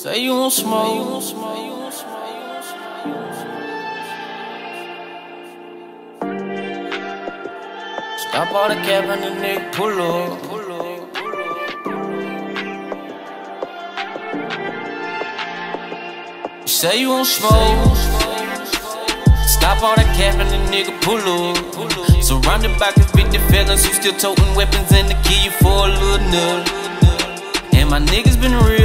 Say you won't smoke. Stop all the cap and the nigga pull up. You say you won't smoke. Stop all the cap and the nigga pull up. Surrounded by convicted felons who still toting weapons and the key you for a little nut. And my niggas been real.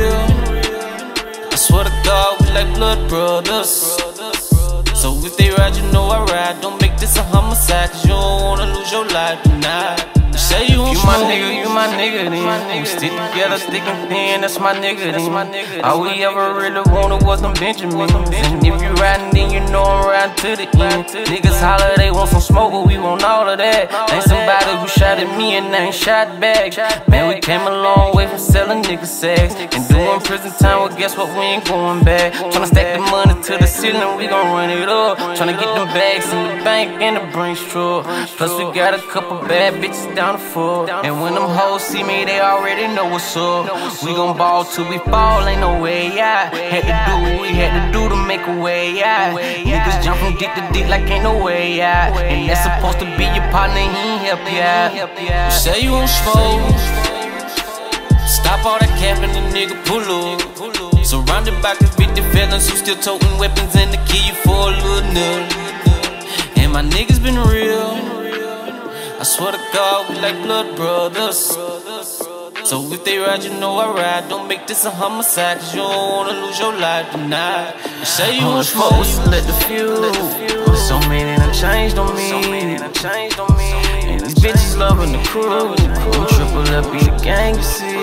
Blood brothers. So if they ride, you know I ride. Don't make this a homicide, cause you don't wanna lose your life tonight. My nigga, you my nigga then. We stick together, sticking thin, that's my nigga then. All we ever really wanted was them Benjamins. And if you riding, then you know I'm riding to the end. Niggas holler, they want some smoke, but we want all of that. Ain't somebody who shot at me and ain't shot back. Man, we came a long way from selling nigga sex. And doing prison time, well, guess what? We ain't going back. Tryna stack the money to the ceiling, we gon' run it up. Tryna get them bags in the bank and the Brinks truck. Plus, we got a couple bad bitches down the floor. And when them hoes see me, they already know what's up. We gon' ball till we fall, ain't no way out. Had to do what we had to do to make a way out. Niggas jump from dick to dick like ain't no way out. And that's supposed to be your partner, he ain't help you out. You say you won't smoke. Stop all that cap and the nigga pull up. Surrounded by convicted felons who still toting weapons and the key you for a little nut. And my niggas been real. I swear to God, we like blood brothers. So if they ride, you know I ride. Don't make this a homicide, cause you don't wanna lose your life tonight. You say you On the smoke, smoke. select the. But so many done changed on me. And these bitches loving the crew. I'm triple up, be the gang, you see.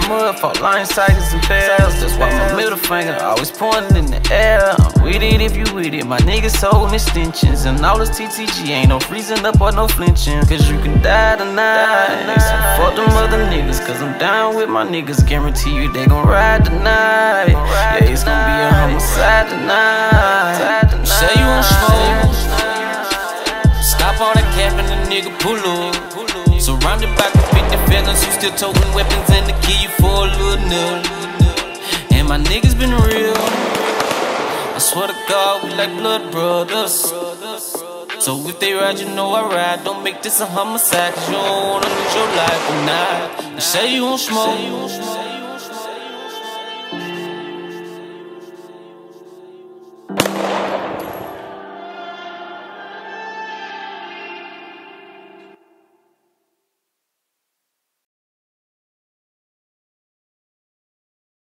The mud, fought lion tigers and bears. That's why my middle finger always pointing in the air. I'm with it if you with it. My niggas holding extensions. And all this TTG ain't no freezing up or no flinching. Cause you can die tonight. So fuck them other niggas, cause I'm down with my niggas. Guarantee you they gon' ride tonight. Yeah, it's gonna be a homicide tonight. Say you won't smoke. Stop all that and the nigga pull up. Surrounded by convicted felons who still toting weapons and the key you for a little nut. And my niggas been real. I swear to God, we like blood brothers. So if they ride, you know I ride. Don't make this a homicide, cause you don't wanna lose your life tonight. You say you won't smoke.